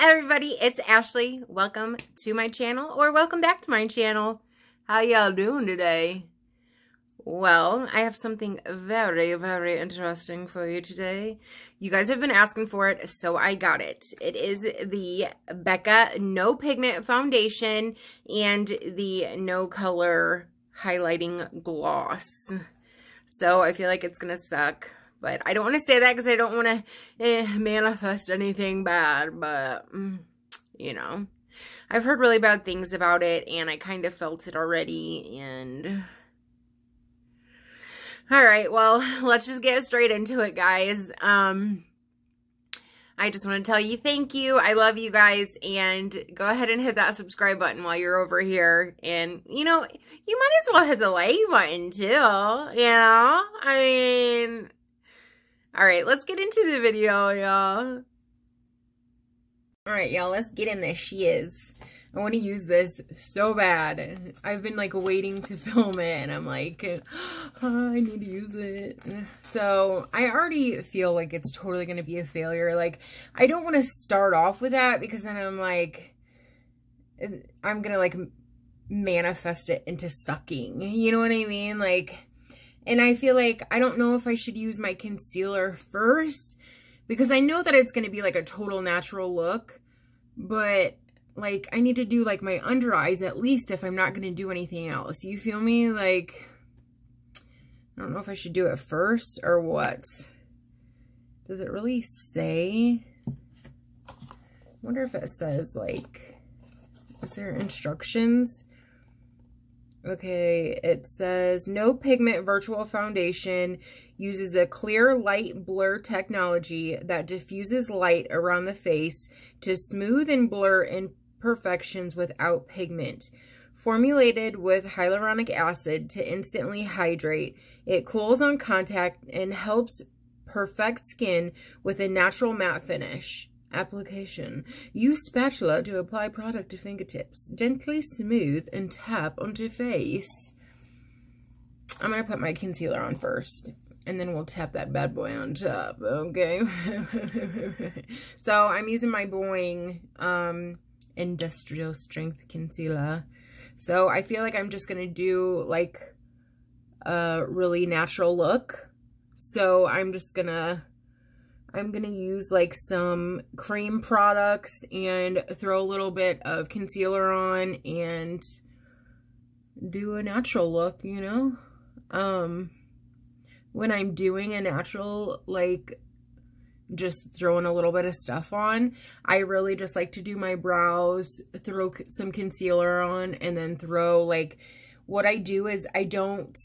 everybody, it's Ashley. Welcome to my channel or welcome back to my channel. How y'all doing today? Well, I have something very, very interesting for you today. You guys have been asking for it, so I got it. It is the Becca No Pigment Foundation and the No Color Highlighting Gloss. So I feel like it's going to suck but I don't want to say that because I don't want to eh, manifest anything bad. But, mm, you know, I've heard really bad things about it and I kind of felt it already. And, all right, well, let's just get straight into it, guys. Um, I just want to tell you thank you. I love you guys. And go ahead and hit that subscribe button while you're over here. And, you know, you might as well hit the like button too. You know? I mean, all right, let's get into the video, y'all. All right, y'all, let's get in this shiz. I want to use this so bad. I've been like waiting to film it and I'm like, oh, I need to use it. So I already feel like it's totally going to be a failure. Like I don't want to start off with that because then I'm like, I'm going to like manifest it into sucking. You know what I mean? Like and I feel like I don't know if I should use my concealer first because I know that it's going to be like a total natural look. But like I need to do like my under eyes at least if I'm not going to do anything else. You feel me? Like I don't know if I should do it first or what. Does it really say? I wonder if it says like, is there instructions? Okay, it says no pigment virtual foundation uses a clear light blur technology that diffuses light around the face to smooth and blur imperfections without pigment. Formulated with hyaluronic acid to instantly hydrate, it cools on contact and helps perfect skin with a natural matte finish. Application. Use spatula to apply product to fingertips. Gently smooth and tap onto face. I'm going to put my concealer on first. And then we'll tap that bad boy on top, okay? so I'm using my Boi-ing um, Industrial Strength Concealer. So I feel like I'm just going to do like a really natural look. So I'm just going to I'm going to use like some cream products and throw a little bit of concealer on and do a natural look, you know? Um, when I'm doing a natural, like, just throwing a little bit of stuff on, I really just like to do my brows, throw some concealer on, and then throw, like, what I do is I don't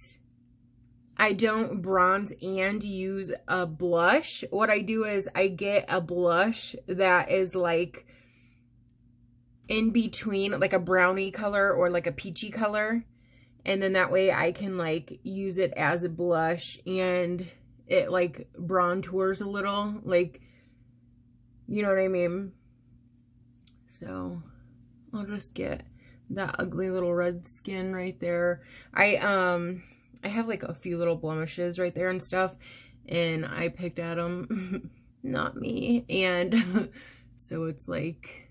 I don't bronze and use a blush. What I do is I get a blush that is like in between like a brownie color or like a peachy color. And then that way I can like use it as a blush and it like bronzers a little. Like, you know what I mean? So I'll just get that ugly little red skin right there. I, um, I have like a few little blemishes right there and stuff. And I picked at them. Not me. And so it's like,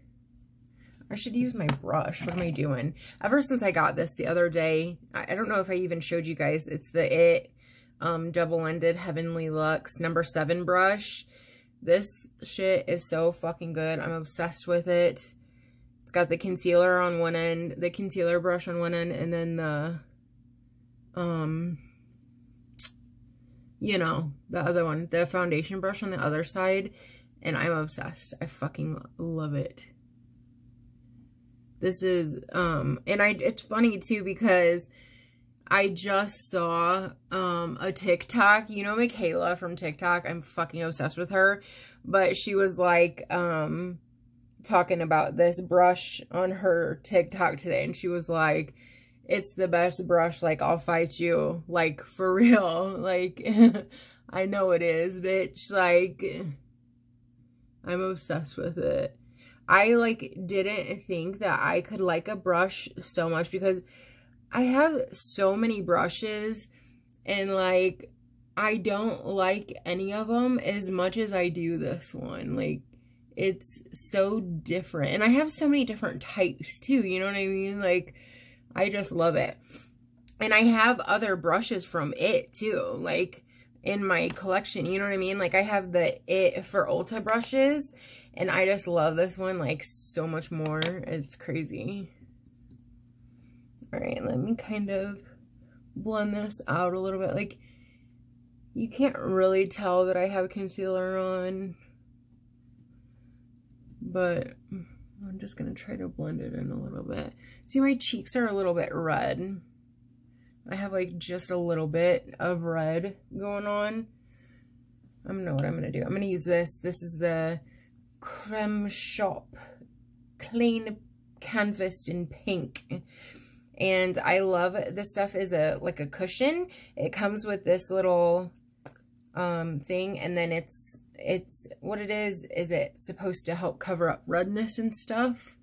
I should use my brush. What am I doing? Ever since I got this the other day, I, don't know if I even showed you guys. It's the It um, Double-Ended Heavenly Luxe number 7 brush. This shit is so fucking good. I'm obsessed with it. It's got the concealer on one end, the concealer brush on one end, and then the um, you know, the other one, the foundation brush on the other side, and I'm obsessed. I fucking love it. This is, um, and I, it's funny too because I just saw, um, a TikTok, you know Michaela from TikTok, I'm fucking obsessed with her, but she was like, um, talking about this brush on her TikTok today, and she was like, it's the best brush. Like, I'll fight you. Like, for real. Like, I know it is, bitch. Like, I'm obsessed with it. I, like, didn't think that I could like a brush so much because I have so many brushes and, like, I don't like any of them as much as I do this one. Like, It's so different. And I have so many different types too. You know what I mean? Like, I just love it. And I have other brushes from it too. Like, in my collection. You know what I mean? Like, I have the It for Ulta brushes. And I just love this one, like, so much more. It's crazy. All right, let me kind of blend this out a little bit. Like, you can't really tell that I have concealer on. But I'm just going to try to blend it in a little bit. See, my cheeks are a little bit red. I have like just a little bit of red going on. I don't know what I'm going to do. I'm going to use this. This is the Creme Shop Clean Canvas in pink. And I love this stuff is a like a cushion. It comes with this little um thing and then it's it's what it is is it supposed to help cover up redness and stuff.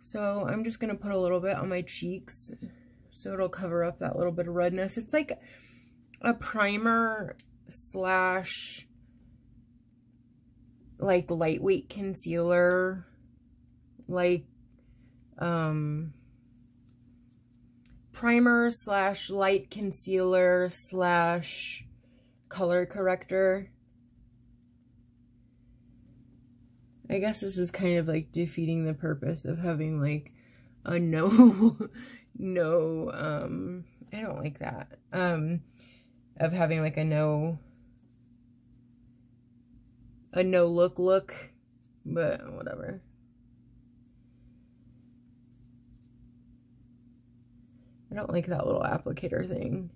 So I'm just to put a little bit on my cheeks so it'll cover up that little bit of redness. It's like a primer slash like lightweight concealer like um primer slash light concealer slash color corrector I guess this is kind of like defeating the purpose of having like a no no, um, I don't like that, um, of having like a no, a no look look, but whatever. I don't like that little applicator thing.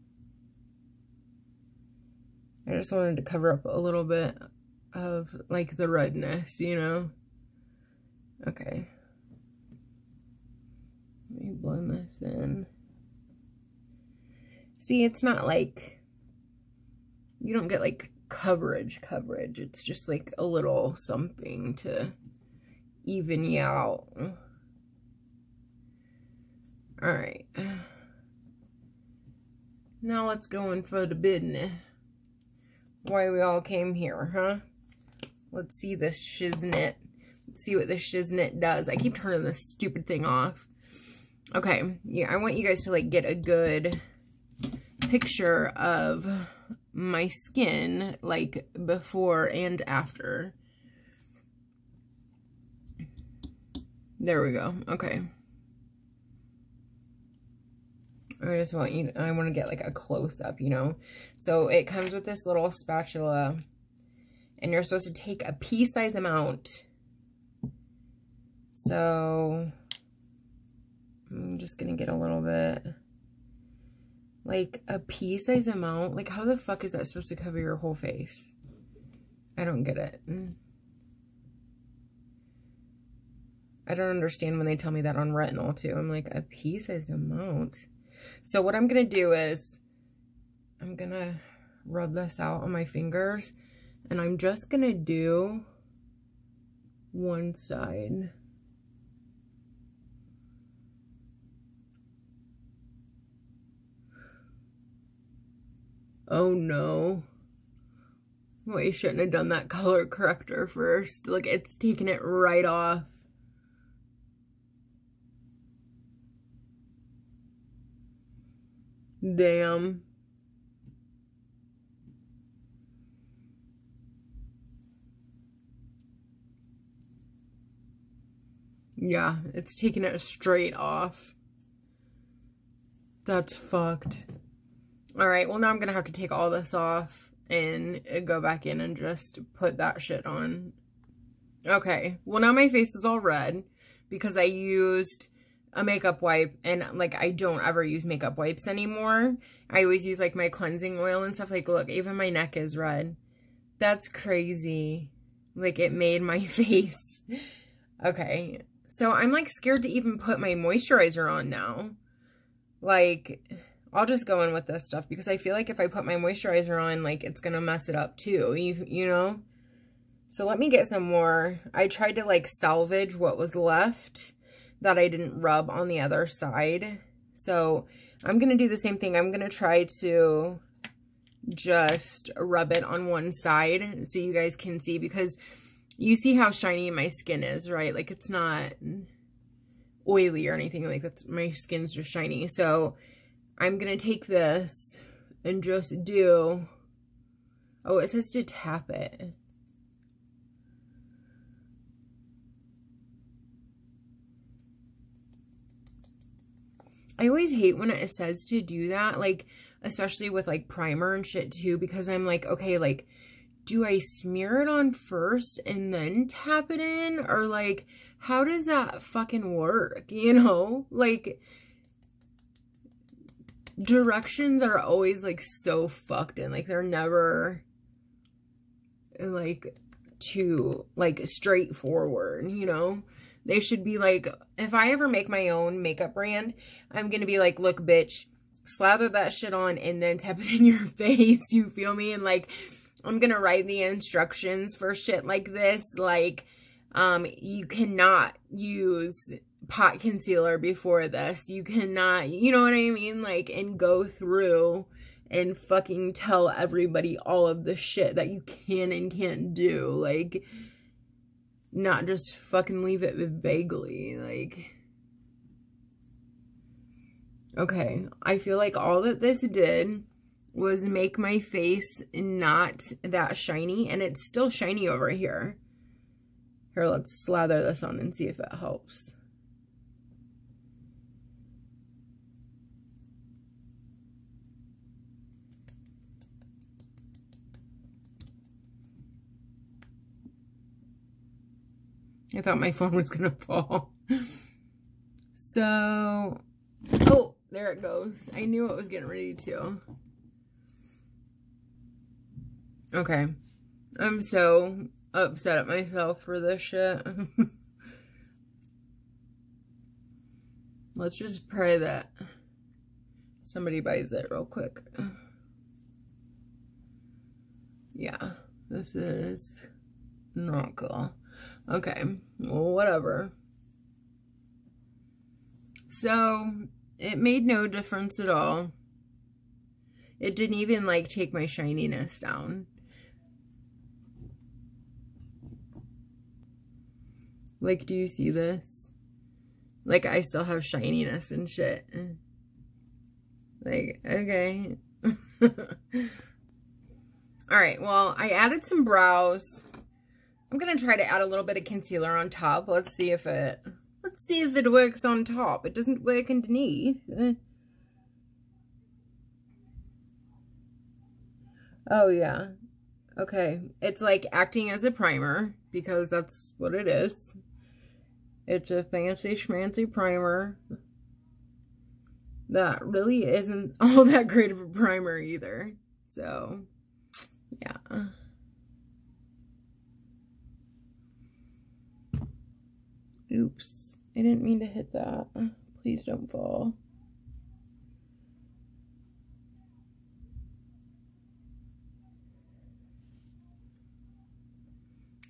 I just wanted to cover up a little bit of like the redness, you know? Okay. Let me blend this in. See, it's not like, you don't get like coverage coverage. It's just like a little something to even you out. All right. Now let's go in for the business. Why we all came here, huh? Let's see this shiznit. Let's see what this shiznit does. I keep turning this stupid thing off. Okay, yeah, I want you guys to like get a good picture of my skin like before and after. There we go. Okay. I just want you, I want to get like a close up, you know? So it comes with this little spatula and you're supposed to take a pea size amount. So I'm just gonna get a little bit like a pea size amount. Like how the fuck is that supposed to cover your whole face? I don't get it. I don't understand when they tell me that on retinol too. I'm like a pea sized amount. So what I'm gonna do is I'm gonna rub this out on my fingers and I'm just gonna do one side. Oh no. Well, you shouldn't have done that color corrector first. Look, it's taking it right off. Damn. Yeah, it's taking it straight off. That's fucked. All right, well, now I'm going to have to take all this off and go back in and just put that shit on. Okay, well, now my face is all red because I used a makeup wipe and like I don't ever use makeup wipes anymore. I always use like my cleansing oil and stuff. Like, look, even my neck is red. That's crazy. Like, it made my face. Okay, so I'm like scared to even put my moisturizer on now. Like I'll just go in with this stuff because I feel like if I put my moisturizer on, like, it's going to mess it up too, you, you know? So let me get some more. I tried to, like, salvage what was left that I didn't rub on the other side. So I'm going to do the same thing. I'm going to try to just rub it on one side so you guys can see because you see how shiny my skin is, right? Like it's not oily or anything like that's my skin's just shiny. So I'm going to take this and just do, oh, it says to tap it. I always hate when it says to do that, like, especially with, like, primer and shit, too, because I'm like, okay, like, do I smear it on first and then tap it in? Or, like, how does that fucking work, you know? Like, directions are always, like, so fucked and Like, they're never, like, too, like, straightforward, you know? They should be like, if I ever make my own makeup brand, I'm going to be like, look, bitch, slather that shit on and then tap it in your face. You feel me? And like, I'm going to write the instructions for shit like this. Like, um, you cannot use pot concealer before this. You cannot, you know what I mean? Like, and go through and fucking tell everybody all of the shit that you can and can't do. Like, not just fucking leave it vaguely. Like, okay, I feel like all that this did was make my face not that shiny, and it's still shiny over here. Here, let's slather this on and see if it helps. I thought my phone was going to fall. So, oh, there it goes. I knew it was getting ready to. Okay. I'm so upset at myself for this shit. Let's just pray that somebody buys it real quick. Yeah, this is not cool. Okay, well, whatever. So, it made no difference at all. It didn't even, like, take my shininess down. Like, do you see this? Like, I still have shininess and shit. Like, okay. Alright, well, I added some brows. I'm going to try to add a little bit of concealer on top. Let's see if it, let's see if it works on top. It doesn't work underneath. Oh, yeah. Okay. It's like acting as a primer because that's what it is. It's a fancy schmancy primer that really isn't all that great of a primer either. So, yeah. Oops. I didn't mean to hit that. Please don't fall.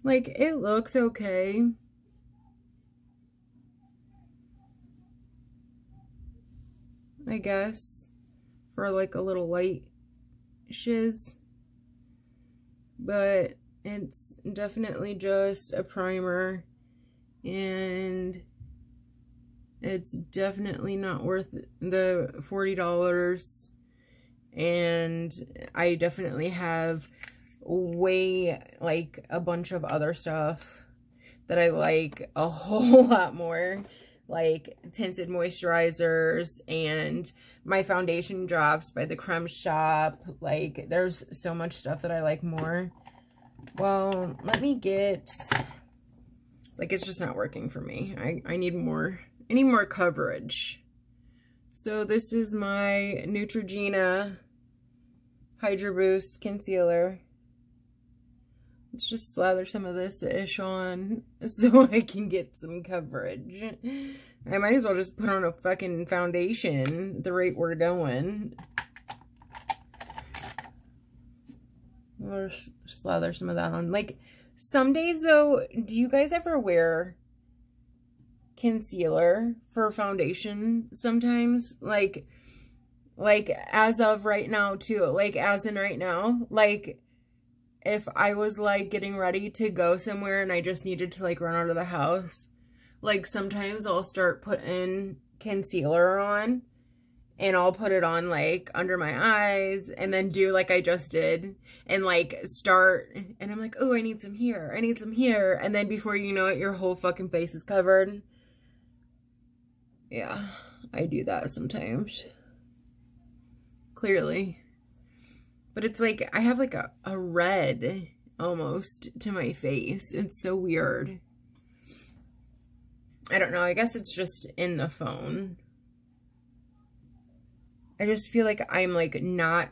Like, it looks okay. I guess. For like a little light shiz. But it's definitely just a primer and it's definitely not worth the $40 and I definitely have way like a bunch of other stuff that I like a whole lot more like tinted moisturizers and my foundation drops by the creme shop like there's so much stuff that I like more well let me get like, it's just not working for me. I, I need more, I need more coverage. So this is my Neutrogena Hydro Boost Concealer. Let's just slather some of this ish on so I can get some coverage. I might as well just put on a fucking foundation the rate we're going. Just slather some of that on. Like, some days though, do you guys ever wear concealer for foundation sometimes? Like, like as of right now too, like as in right now, like if I was like getting ready to go somewhere and I just needed to like run out of the house, like sometimes I'll start putting concealer on and I'll put it on like under my eyes and then do like I just did and like start and I'm like, oh, I need some here. I need some here. And then before you know it, your whole fucking face is covered. Yeah, I do that sometimes. Clearly. But it's like, I have like a, a red almost to my face. It's so weird. I don't know. I guess it's just in the phone. I just feel like I'm like not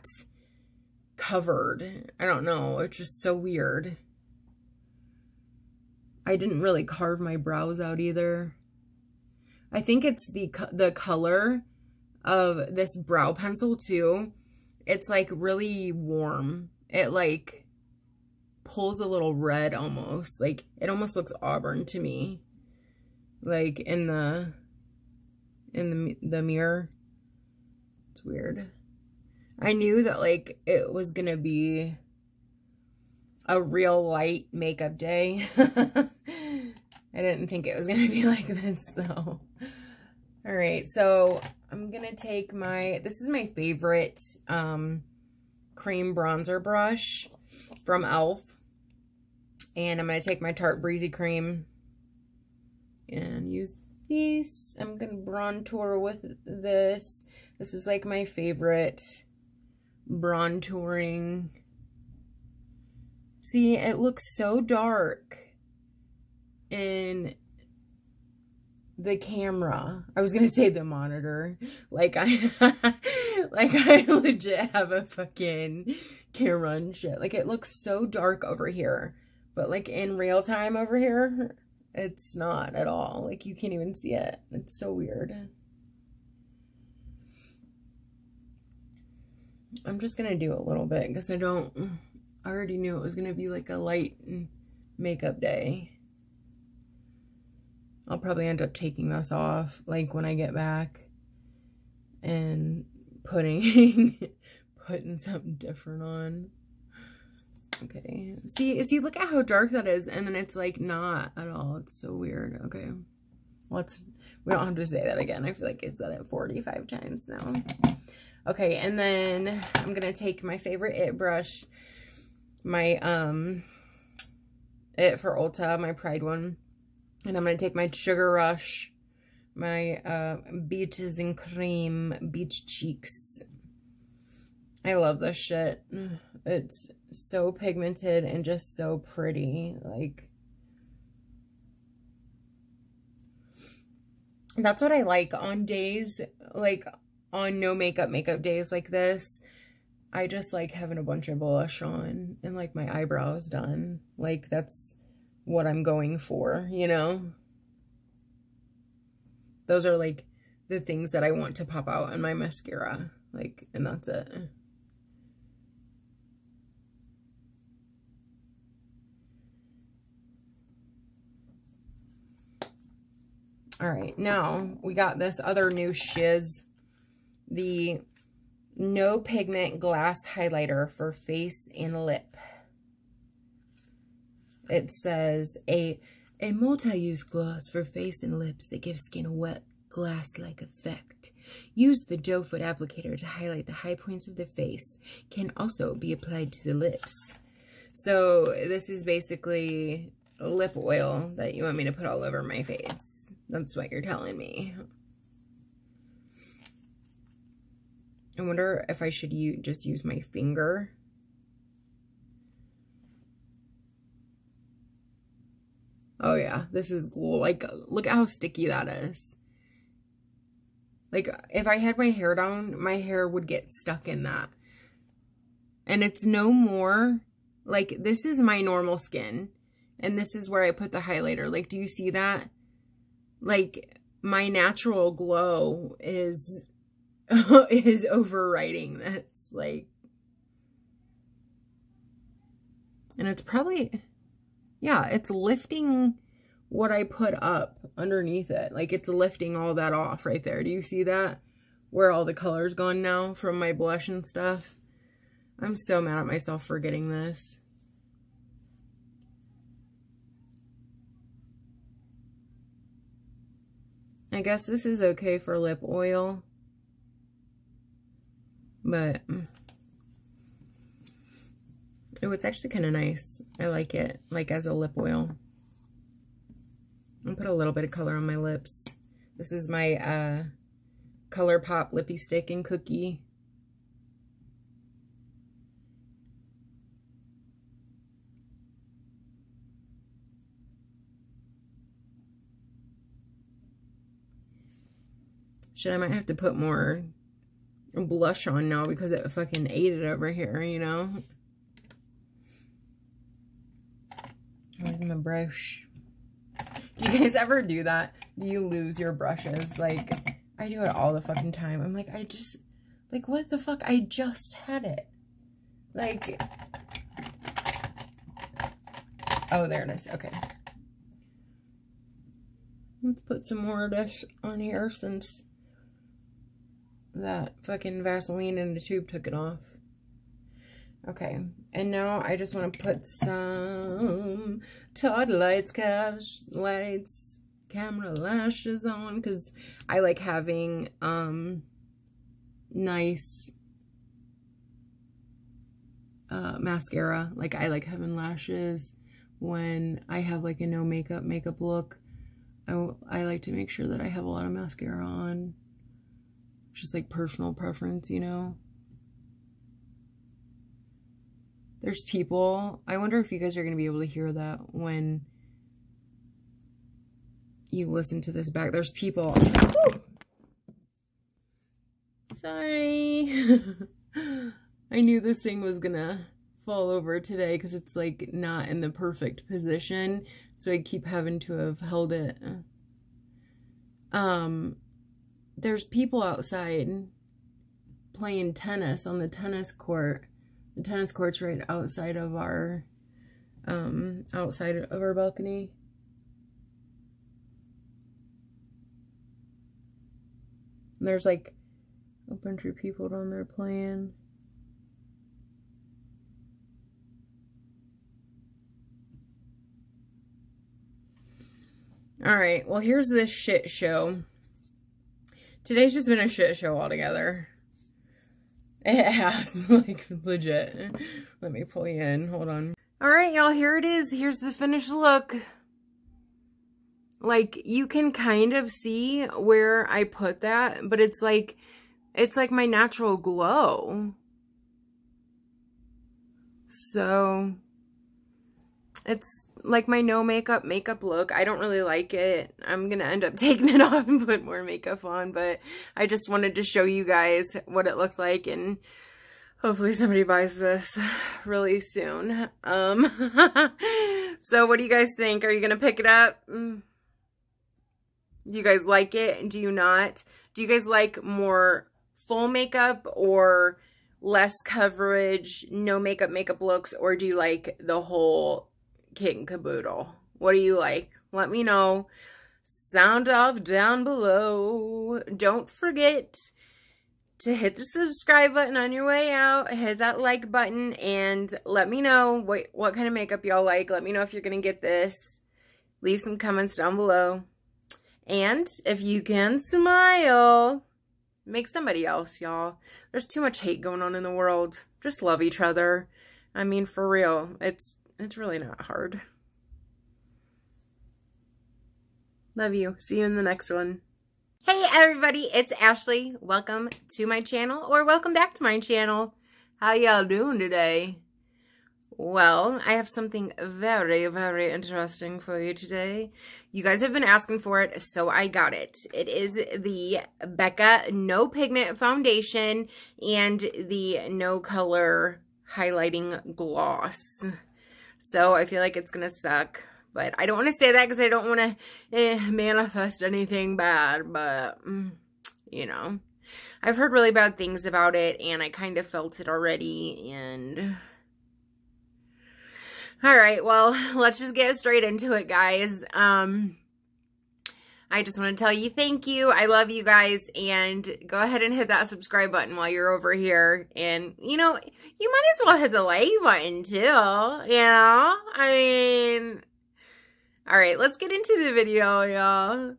covered. I don't know. It's just so weird. I didn't really carve my brows out either. I think it's the the color of this brow pencil too it's like really warm. It like pulls a little red almost. Like it almost looks auburn to me. Like in the in the the mirror. It's weird. I knew that like it was going to be a real light makeup day. I didn't think it was going to be like this though. All right, so I'm going to take my, this is my favorite um, cream bronzer brush from e.l.f. And I'm going to take my Tarte Breezy Cream and use this. I'm going to bronzer with this. This is like my favorite bronzing. See, it looks so dark. And the camera. I was gonna say the monitor. Like I like I legit have a fucking camera and shit. Like it looks so dark over here. But like in real time over here, it's not at all. Like you can't even see it. It's so weird. I'm just gonna do a little bit because I don't I already knew it was gonna be like a light makeup day. I'll probably end up taking this off like when I get back and putting putting something different on. Okay. See, see, look at how dark that is. And then it's like not at all. It's so weird. Okay. Let's, we don't have to say that again. I feel like it's said it 45 times now. Okay. And then I'm going to take my favorite It brush, my, um, It for Ulta, my Pride one. And I'm going to take my Sugar Rush, my uh, Beaches and Cream Beach Cheeks. I love this shit. It's so pigmented and just so pretty. Like, that's what I like on days, like on no makeup makeup days like this. I just like having a bunch of blush on and like my eyebrows done. Like that's what I'm going for, you know? Those are like the things that I want to pop out in my mascara. Like, and that's it. All right, now we got this other new shiz. The No Pigment Glass Highlighter for face and lip. It says a a multi-use gloss for face and lips that gives skin a wet glass-like effect. Use the doe foot applicator to highlight the high points of the face. Can also be applied to the lips. So this is basically lip oil that you want me to put all over my face. That's what you're telling me. I wonder if I should use, just use my finger Oh yeah, this is glue. Like, look at how sticky that is. Like, if I had my hair down, my hair would get stuck in that. And it's no more, like, this is my normal skin. And this is where I put the highlighter. Like, do you see that? Like, my natural glow is, is overriding this. Like, and it's probably, yeah, it's lifting what I put up underneath it. Like it's lifting all that off right there. Do you see that? Where all the color's gone now from my blush and stuff. I'm so mad at myself for getting this. I guess this is okay for lip oil, but mm oh, it's actually kind of nice. I like it, like as a lip oil. I'll put a little bit of color on my lips. This is my uh, ColourPop Lippie Stix and Cookie. Shit, I might have to put more blush on now because it fucking ate it over here, you know? My brush? Do you guys ever do that? Do you lose your brushes? Like, I do it all the fucking time. I'm like, I just, like, what the fuck? I just had it. Like, oh, there it is. Okay. Let's put some more this on here since that fucking Vaseline in the tube took it off. Okay, and now I just want to put some Tarte Lights, cash lights, camera lashes on because I like having um nice uh, mascara. Like I like having lashes when I have like a no makeup makeup look. I, I like to make sure that I have a lot of mascara on just like personal preference, you know? There's people, I wonder if you guys are going to be able to hear that when you listen to this back. There's people. Sorry. I knew this thing was going to fall over today because it's like not in the perfect position. So I keep having to have held it. Um, there's people outside playing tennis on the tennis court. The tennis court's right outside of our um outside of our balcony. And there's like a bunch of people down there playing. All right, well, here's this shit show. Today's just been a shit show altogether. It has, like, legit. Let me pull you in. Hold on. All right, y'all, here it is. Here's the finished look. Like, you can kind of see where I put that, but it's like, it's like my natural glow. So, it's like my no makeup makeup look. I don't really like it. I'm going to end up taking it off and put more makeup on, but I just wanted to show you guys what it looks like and hopefully somebody buys this really soon. Um, so what do you guys think? Are you going to pick it up? Mm. Do you guys like it? Do you not? Do you guys like more full makeup or less coverage, no makeup makeup looks, or do you like the whole kit and caboodle. What do you like? Let me know. Sound off down below. Don't forget to hit the subscribe button on your way out. Hit that like button and let me know what, what kind of makeup y'all like. Let me know if you're going to get this. Leave some comments down below. And if you can smile, make somebody else, y'all. There's too much hate going on in the world. Just love each other. I mean, for real. It's it's really not hard. Love you. See you in the next one. Hey everybody, it's Ashley. Welcome to my channel or welcome back to my channel. How y'all doing today? Well, I have something very, very interesting for you today. You guys have been asking for it, so I got it. It is the Becca No Pigment Foundation and the No Color Highlighting Gloss. So I feel like it's going to suck. But I don't want to say that because I don't want to eh, manifest anything bad. But, mm, you know, I've heard really bad things about it and I kind of felt it already. And, all right, well, let's just get straight into it, guys. Um, I just want to tell you thank you. I love you guys. And go ahead and hit that subscribe button while you're over here. And, you know, you might as well hit the like button too. You know? I mean, all right, let's get into the video, y'all.